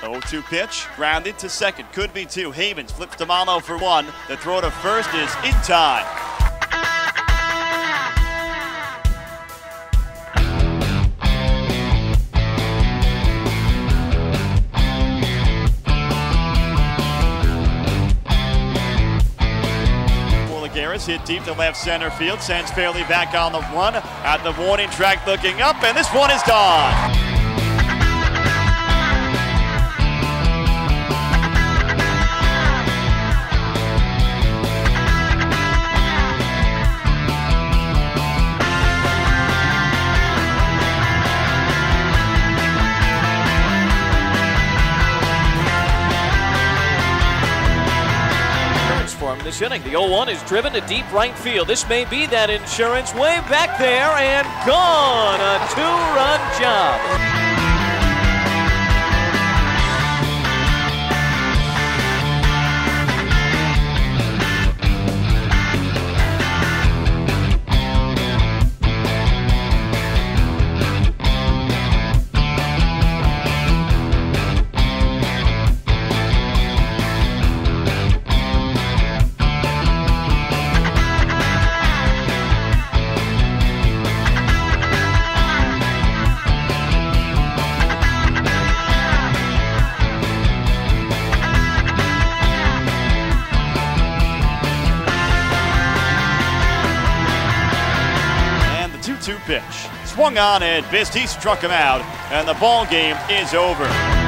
0-2 pitch, grounded to second, could be two. Havens flips to Malo for one. The throw to first is in time. Lagares hit deep to left center field, sends Fairley back on the run at the warning track looking up, and this one is gone. This inning. The 0-1 is driven to deep right field. This may be that insurance way back there and gone. A two-run job. Two pitch. Swung on and missed. He struck him out, and the ball game is over.